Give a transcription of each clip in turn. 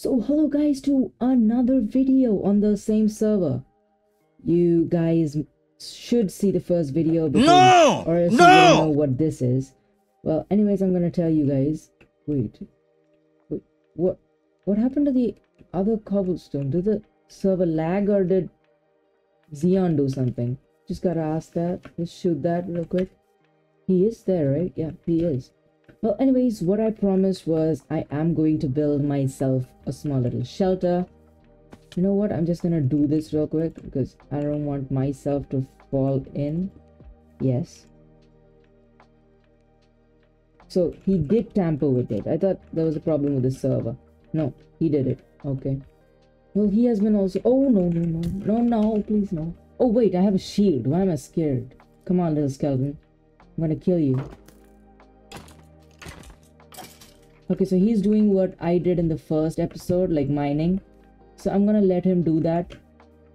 So hello guys to another video on the same server. You guys should see the first video because, No! or else you don't know what this is. Well, anyways, I'm gonna tell you guys. Wait, wait, what? What happened to the other cobblestone? Did the server lag or did Xeon do something? Just gotta ask that. Let's shoot that real quick. He is there, right? Yeah, he is. Well, anyways, what I promised was I am going to build myself a small little shelter. You know what? I'm just gonna do this real quick because I don't want myself to fall in. Yes. So he did tamper with it. I thought there was a problem with the server. No, he did it. Okay. Well, he has been also. Oh no no no no no! Please no. Oh wait, I have a shield. Why am I scared? Come on, little skeleton. I'm gonna kill you. Okay, so he's doing what I did in the first episode, like mining. So I'm gonna let him do that.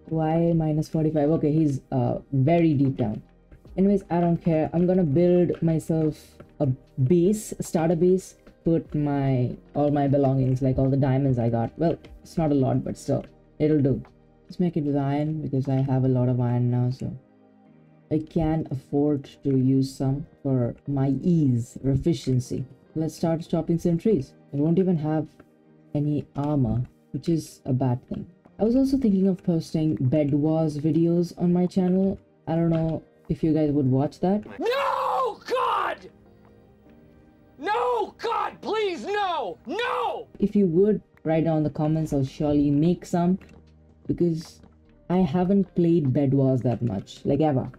Why minus 45? Okay, he's uh very deep down. Anyways, I don't care. I'm gonna build myself a base, start a base, put my all my belongings, like all the diamonds I got. Well, it's not a lot, but still, it'll do. Let's make it with iron because I have a lot of iron now, so I can afford to use some for my ease or efficiency. Let's start chopping some trees. I won't even have any armor, which is a bad thing. I was also thinking of posting bed wars videos on my channel. I don't know if you guys would watch that. No, God! No, God, please, no! No! If you would, write down in the comments, I'll surely make some because I haven't played Bed Wars that much, like ever.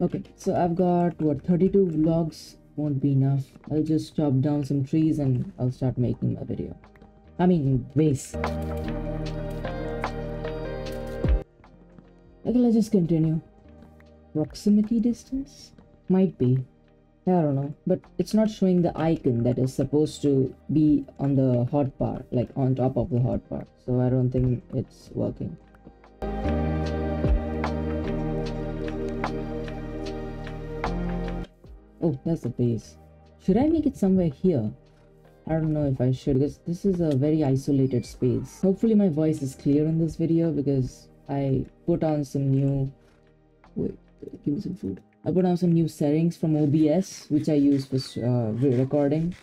Okay, so I've got what 32 logs won't be enough. I'll just chop down some trees and I'll start making a video. I mean, base. Okay, let's just continue. Proximity distance? Might be. I don't know, but it's not showing the icon that is supposed to be on the hot hotbar, like on top of the hot hotbar. So I don't think it's working. Oh, that's the base. Should I make it somewhere here? I don't know if I should because this is a very isolated space. Hopefully my voice is clear in this video because I put on some new... Wait, give me some food. I put on some new settings from OBS which I use for uh, recording.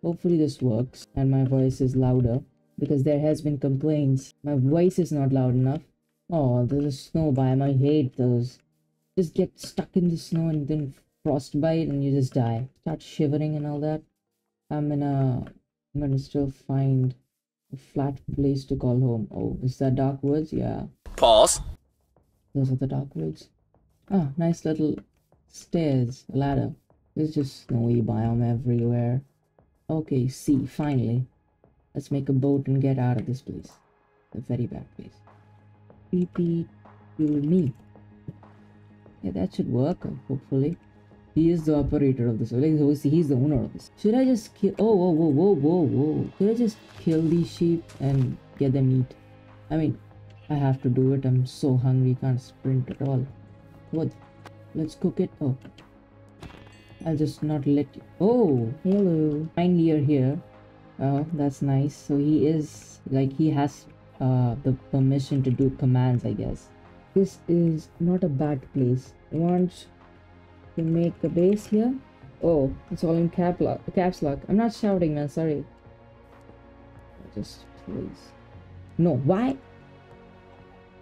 Hopefully this works and my voice is louder because there has been complaints. My voice is not loud enough. Oh, there's a snow biome. I hate those. Just get stuck in the snow and then frostbite and you just die. Start shivering and all that. I'm in a... I'm gonna still find a flat place to call home. Oh, is that Dark Woods? Yeah. Pause. Those are the Dark Woods. Ah, nice little stairs, a ladder. There's just snowy biome everywhere. Okay, see, finally. Let's make a boat and get out of this place. A very bad place. PP to me. Yeah, that should work, hopefully. He is the operator of this. Like, so he's the owner of this. Should I just kill? Oh, whoa, whoa, whoa, whoa, whoa! Should I just kill these sheep and get them meat? I mean, I have to do it. I'm so hungry, can't sprint at all. What? Let's cook it. Oh, I'll just not let you. Oh, hello. Find you're here. Oh, that's nice. So he is like he has uh the permission to do commands, I guess. This is not a bad place. Want to make a base here? Oh, it's all in cap lock, caps lock. I'm not shouting, man. Sorry. Just please. No, why?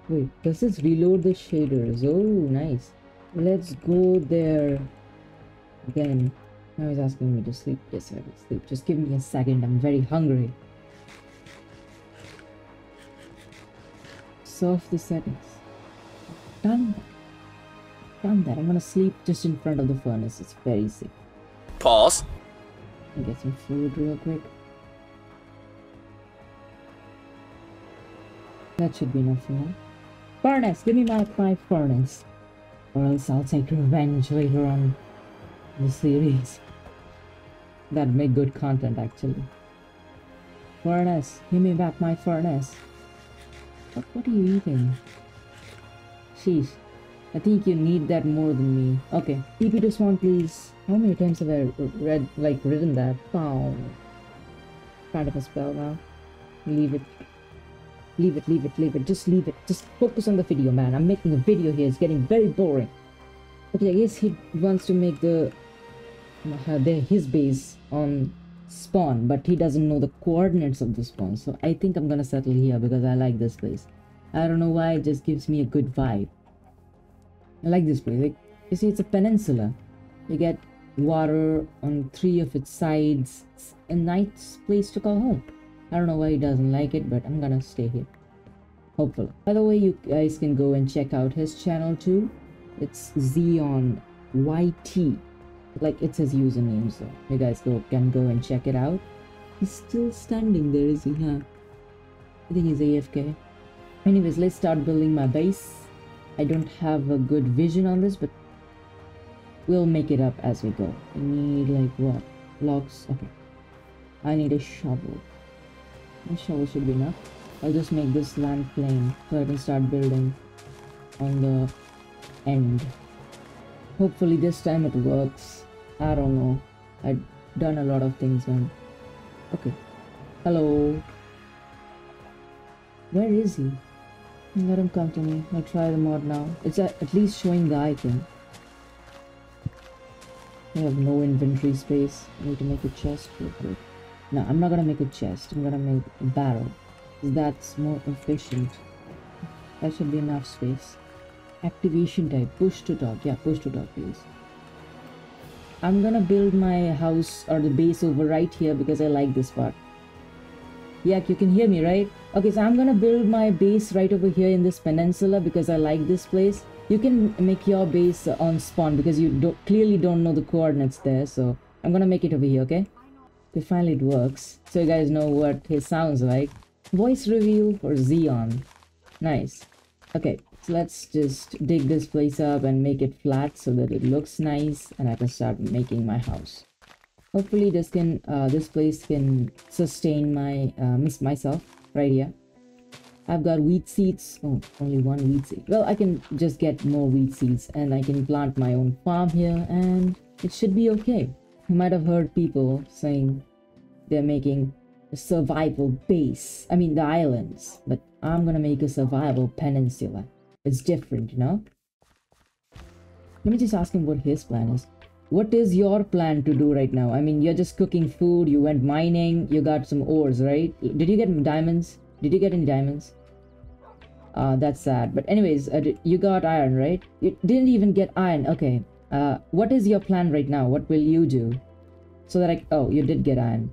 Wait, does this reload the shaders? Oh, nice. Let's go there again. Now he's asking me to sleep. Yes, I will sleep. Just give me a second. I'm very hungry. Surf the settings. Done. Done that. I'm gonna sleep just in front of the furnace. It's very safe. Pause. Me get some food real quick. That should be enough for now. Furnace! Give me back my furnace. Or else I'll take revenge later on in the series. That'd make good content actually. Furnace! Give me back my furnace. What, what are you eating? Sheesh. I think you need that more than me. Okay, TP to spawn please. How many times have I read, like, written that? Wow. Kind of a spell now. leave it. Leave it, leave it, leave it. Just leave it. Just focus on the video, man. I'm making a video here. It's getting very boring. Okay, I guess he wants to make the, uh, the his base on spawn, but he doesn't know the coordinates of the spawn. So I think I'm gonna settle here because I like this place. I don't know why. It just gives me a good vibe. I like this place. Like you see, it's a peninsula. You get water on three of its sides. It's a nice place to call home. I don't know why he doesn't like it, but I'm gonna stay here. Hopefully. By the way, you guys can go and check out his channel too. It's Xeon YT. Like it's his username, so you guys go can go and check it out. He's still standing there, is he? Huh? I think he's AFK. Anyways, let's start building my base. I don't have a good vision on this, but we'll make it up as we go. I need like what? Blocks. Okay. I need a shovel. A shovel should be enough. I'll just make this land plain so I can start building on the end. Hopefully this time it works. I don't know. I've done a lot of things, man. Okay. Hello. Where is he? Let him come to me. I'll try the mod now. It's at, least showing the icon. I have no inventory space. I need to make a chest real quick. No, I'm not gonna make a chest. I'm gonna make a barrel. That's more efficient. That should be enough space. Activation type. Push to talk. Yeah, push to talk, please. I'm gonna build my house or the base over right here because I like this part. Yeah, you can hear me, right? Okay, so I'm gonna build my base right over here in this peninsula because I like this place. You can make your base on spawn because you don't, clearly don't know the coordinates there. So I'm gonna make it over here, okay? Okay, finally it works. So you guys know what he sounds like. Voice reveal for Xeon. Nice. Okay, so let's just dig this place up and make it flat so that it looks nice and I can start making my house. Hopefully this can, uh, this place can sustain my, uh, miss myself right here. I've got wheat seeds. Oh, only one wheat seed. Well, I can just get more wheat seeds and I can plant my own farm here and it should be okay. You might have heard people saying they're making a survival base. I mean, the islands. But I'm gonna make a survival peninsula. It's different, you know? Let me just ask him what his plan is. What is your plan to do right now? I mean, you're just cooking food, you went mining, you got some ores, right? Did you get diamonds? Did you get any diamonds? Uh, that's sad. But anyways, uh, you got iron, right? You didn't even get iron. Okay. Uh, what is your plan right now? What will you do? So that I... Oh, you did get iron.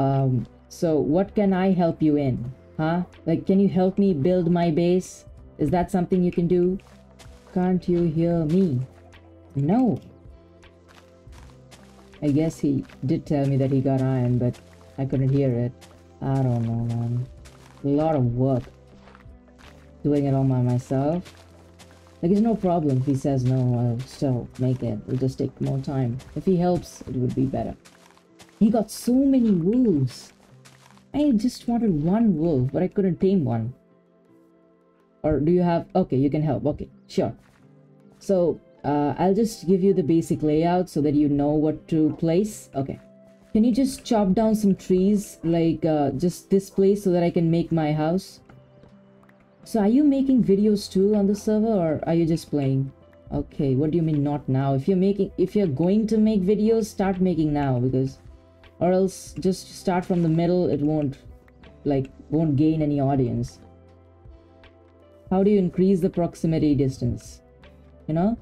Um, so what can I help you in? Huh? Like, can you help me build my base? Is that something you can do? Can't you hear me? No. I guess he did tell me that he got iron, but I couldn't hear it. I don't know, man. A lot of work. Doing it all by myself. Like, it's no problem if he says no, I'll still make it. It'll just take more time. If he helps, it would be better. He got so many wolves. I just wanted one wolf, but I couldn't tame one. Or do you have... Okay, you can help. Okay, sure. So, uh, I'll just give you the basic layout so that you know what to place. Okay. Can you just chop down some trees, like uh, just this place so that I can make my house? So are you making videos too on the server or are you just playing? Okay, what do you mean not now? If you're making, if you're going to make videos, start making now because, or else just start from the middle, it won't, like, won't gain any audience. How do you increase the proximity distance? You know?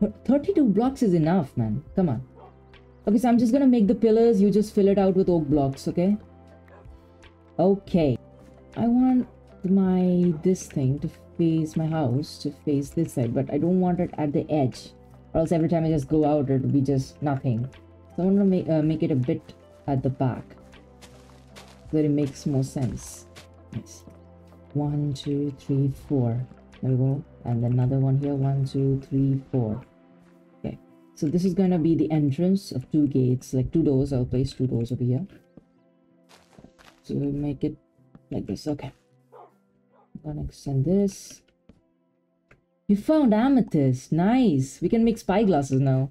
32 blocks is enough, man. Come on. Okay, so I'm just gonna make the pillars. You just fill it out with oak blocks, okay? Okay. I want my this thing to face my house to face this side, but I don't want it at the edge. Or else every time I just go out, it'll be just nothing. So I'm gonna make, uh, make it a bit at the back. So that it makes more sense. Nice. One, two, three, four. There we go. And another one here. One, two, three, four. Okay. So this is gonna be the entrance of two gates, like two doors. I'll place two doors over here. So make it like this. Okay. I'm gonna extend this. You found amethyst. Nice. We can make spyglasses now.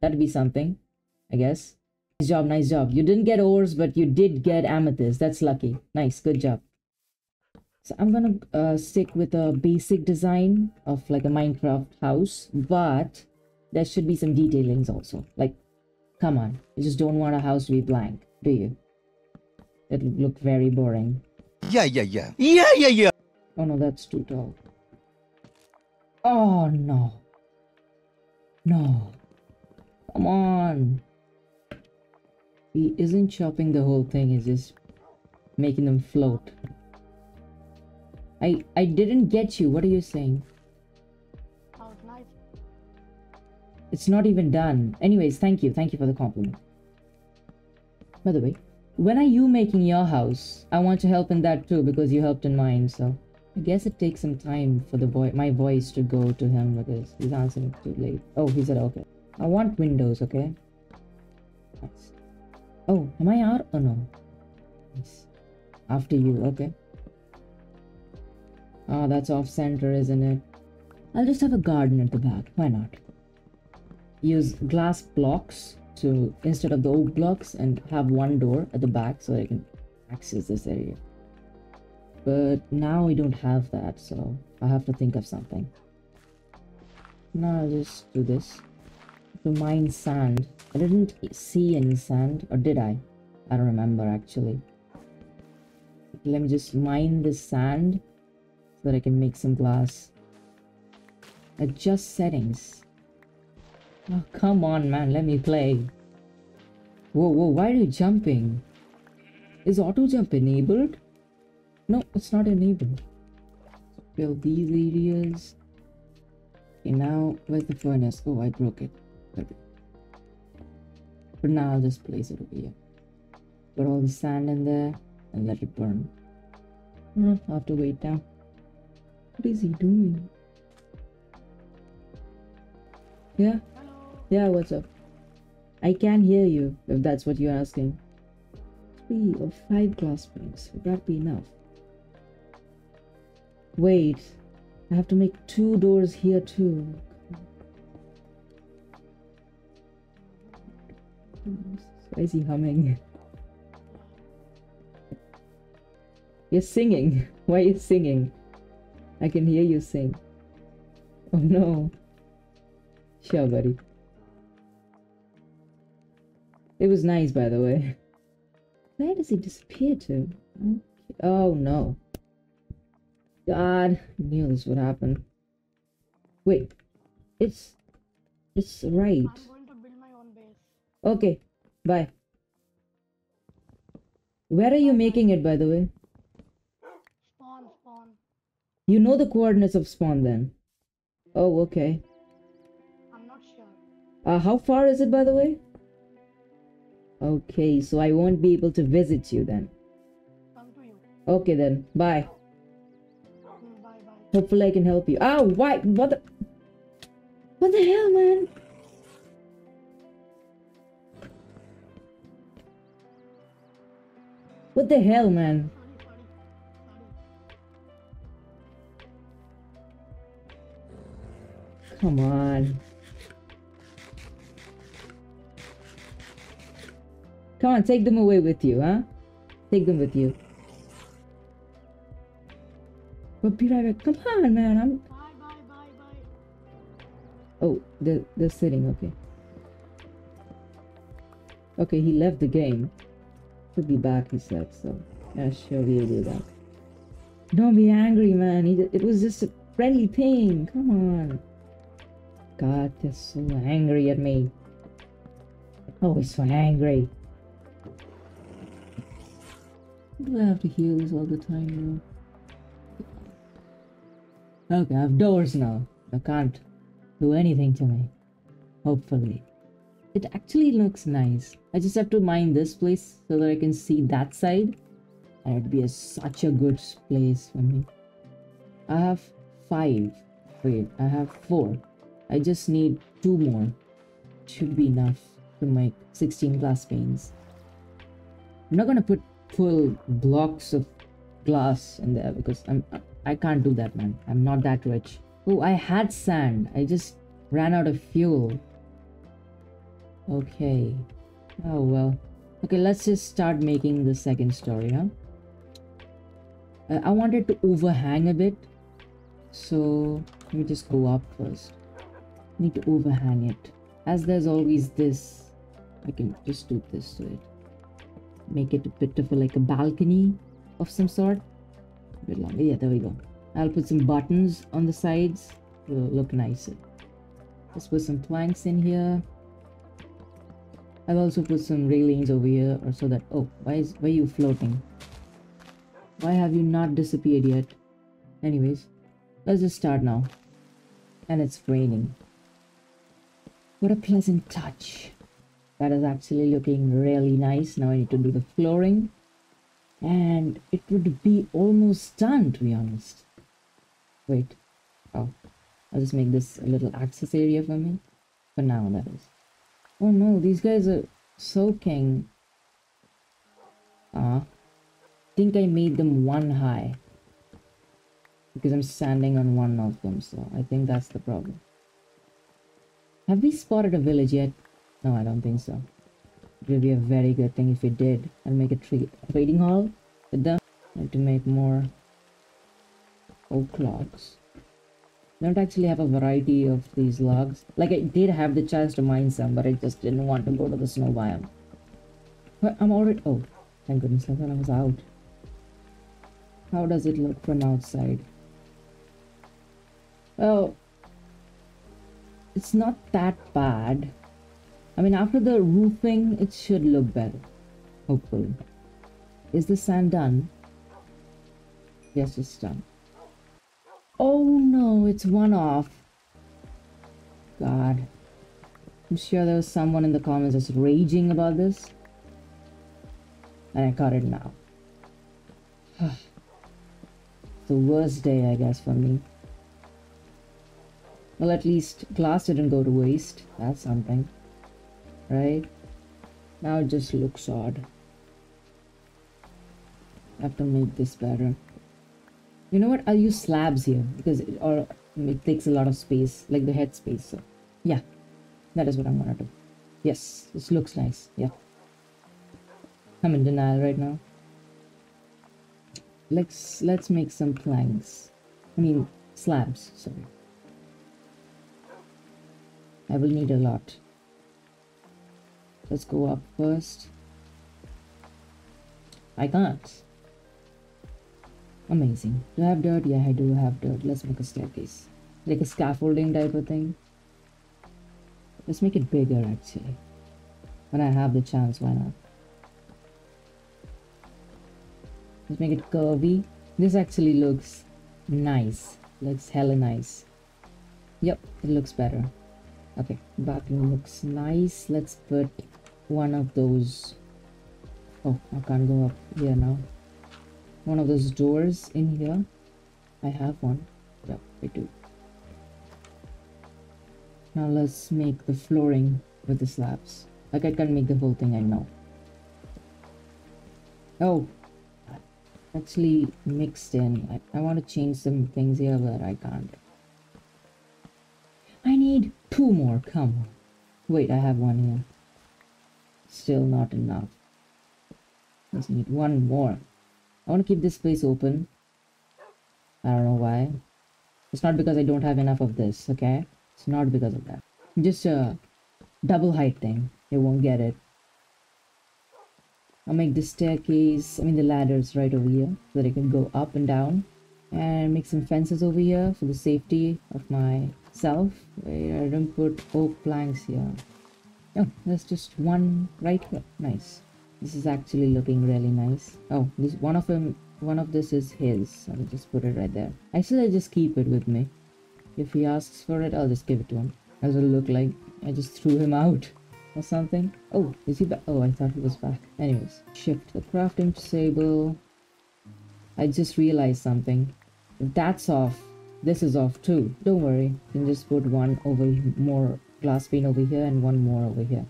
That'd be something, I guess. Nice job, nice job. You didn't get ores, but you did get amethyst. That's lucky. Nice, good job. So I'm gonna uh, stick with a basic design of like a Minecraft house, but there should be some detailings also. Like, come on, you just don't want a house to be blank, do you? It would look very boring. Yeah, yeah, yeah. Yeah, yeah, yeah. Oh no, that's too tall. Oh no. No. Come on. He isn't chopping the whole thing, he's just making them float. I I didn't get you. What are you saying? That was nice. It's not even done. Anyways, thank you. Thank you for the compliment. By the way, when are you making your house? I want to help in that too because you helped in mine, so I guess it takes some time for the boy my voice to go to him because he's answering too late. Oh, he said okay. I want windows, okay? Nice. Oh, am I out? Oh no. Nice. After you, okay. Ah, that's off center, isn't it? I'll just have a garden at the back. Why not? Use glass blocks to instead of the oak blocks and have one door at the back so I can access this area. But now we don't have that, so I have to think of something. Now I'll just do this. To mine sand. I didn't see any sand, or did I? I don't remember actually. Let me just mine this sand so that I can make some glass. Adjust settings. Oh, come on, man. Let me play. Whoa, whoa. Why are you jumping? Is auto jump enabled? No, it's not enabled. Build these areas. Okay, now, where's the furnace? Oh, I broke it. But now I'll just place it over here. Put all the sand in there and let it burn. Hmm, I'll have to wait now. What is he doing? Yeah? Yeah, what's up? I can hear you, if that's what you're asking. Three or five glass panes. Would that be enough? Wait. I have to make two doors here too. Why is he humming? You're singing. Why are you singing? I can hear you sing. Oh no. Sure, buddy. It was nice, by the way. Where does he disappear to? Oh no. God, I knew this would happen. Wait, it's it's right. I'm going to build my own base. Okay, bye. Where are you making it, by the way? You know the coordinates of spawn then. Oh, okay. I'm not sure. Uh, how far is it, by the way? Okay, so I won't be able to visit you then. Come to you. Okay then, bye. Mm, Bye bye. Hopefully I can help you. Ah, why? What the? What the hell, man? What the hell, man? Come on. Come on, take them away with you, huh? Take them with you. But be right back. Come on, man. I'm. Bye bye bye bye. Oh, they're, they're sitting. Okay. Okay, he left the game. He'll be back, he said. So, yeah, sure, we'll do that. Don't be angry, man. He, it was just a friendly thing. Come on. God, they're so angry at me. Always so angry. Do I have to hear this all the time, bro? Okay, I have doors now. I can't do anything to me. Hopefully. It actually looks nice. I just have to mine this place so that I can see that side. And it'd be a, such a good place for me. I have five. Wait, I have four. I just need two more. Should be enough to make 16 glass panes. I'm not gonna put full blocks of glass in there because I'm I can't do that man. I'm not that rich. Oh, I had sand. I just ran out of fuel. Okay. Oh well. Okay, let's just start making the second story, huh? Uh, I wanted to overhang a bit. So let me just go up first. Need to overhang it. As there's always this, I can just do this to it. Make it a bit of a, like a balcony of some sort. A bit longer. Yeah, there we go. I'll put some buttons on the sides. It'll look nicer. Let's put some planks in here. I'll also put some railings over here or so that oh why is why are you floating? Why have you not disappeared yet? Anyways, let's just start now. And it's raining. What a pleasant touch. That is actually looking really nice. Now I need to do the flooring. And it would be almost done to be honest. Wait. Oh. I'll just make this a little access area for me. For now, that is. Oh no, these guys are soaking. Ah. think I made them one high. Because I'm standing on one of them, so I think that's the problem. Have we spotted a village yet? No, I don't think so. It would be a very good thing if we did. I'll make a tra trading hall with them. I to make more oak logs. I don't actually have a variety of these logs. Like I did have the chance to mine some, but I just didn't want to go to the snow biome. But I'm already oh, thank goodness I thought I was out. How does it look from outside? Well, it's not that bad. I mean, after the roofing, it should look better. Hopefully. Is the sand done? Yes, it's done. Oh no, it's one off. God. I'm sure there was someone in the comments that's raging about this. And I got it now. the worst day, I guess, for me. Well, at least glass didn't go to waste. That's something. Right? Now it just looks odd. I have to make this better. You know what? I'll use slabs here because it, or it takes a lot of space, like the head space. So, yeah, that is what I'm gonna do. Yes, this looks nice. Yeah. I'm in denial right now. Let's let's make some planks. I mean slabs. Sorry. I will need a lot. Let's go up first. I can't. Amazing. Do I have dirt? Yeah, I do have dirt. Let's make a staircase. Like a scaffolding type of thing. Let's make it bigger actually. When I have the chance, why not? Let's make it curvy. This actually looks nice. Looks hella nice. Yep, it looks better. Okay, bathroom looks nice. Let's put one of those. Oh, I can't go up here now. One of those doors in here. I have one. Yep, I do. Now let's make the flooring with the slabs. Like I can make the whole thing, I know. Oh, actually mixed in. I, I want to change some things here, but I can't. I need two more, come on. Wait, I have one here. Still not enough. Just need one more. I want to keep this place open. I don't know why. It's not because I don't have enough of this, okay? It's not because of that. Just a double height thing. You won't get it. I'll make the staircase, I mean the ladders right over here so that I can go up and down. And make some fences over here for the safety of myself. Wait, I didn't put oak planks here. Oh, there's just one right here. Nice. This is actually looking really nice. Oh, this one of them, one of this is his. I'll just put it right there. Actually, I'll just keep it with me. If he asks for it, I'll just give it to him. As it look like I just threw him out or something. Oh, is he back? Oh, I thought he was back. Anyways, shift the crafting table. I just realized something. If that's off, this is off too. Don't worry, you can just put one over more glass pane over here and one more over here.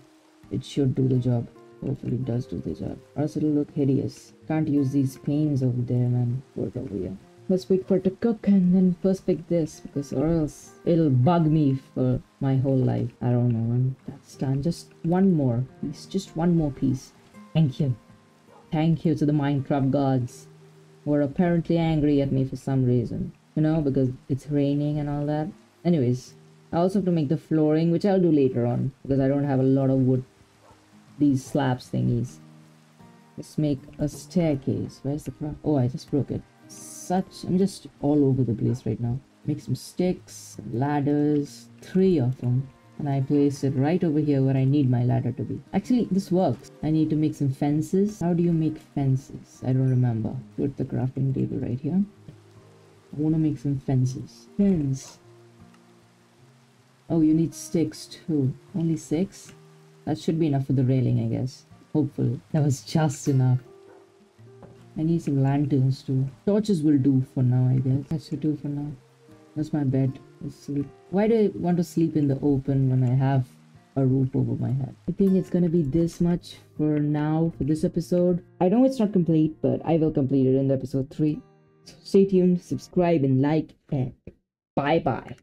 It should do the job. Hopefully it does do the job. Or else it'll look hideous. Can't use these panes over there, man. Put over here. Let's wait for it to cook and then first pick this because or else it'll bug me for my whole life. I don't know. And that's done. Just one more piece. Just one more piece. Thank you. Thank you to the Minecraft gods who are apparently angry at me for some reason. You know, because it's raining and all that. Anyways, I also have to make the flooring, which I'll do later on because I don't have a lot of wood. These slabs thingies. Let's make a staircase. Where's the pro- Oh, I just broke it. Such. I'm just all over the place right now. Make some sticks, ladders, three of them. And I place it right over here where I need my ladder to be. Actually, this works. I need to make some fences. How do you make fences? I don't remember. Put the crafting table right here. I want to make some fences. Fence. Oh, you need sticks too. Only six? That should be enough for the railing, I guess. Hopefully. That was just enough. I need some lanterns too. Torches will do for now, I guess. That should do for now. That's my bed. Why do I want to sleep in the open when I have a roof over my head? I think it's gonna be this much for now for this episode. I know it's not complete, but I will complete it in the episode 3. So stay tuned, subscribe, and like, and bye bye.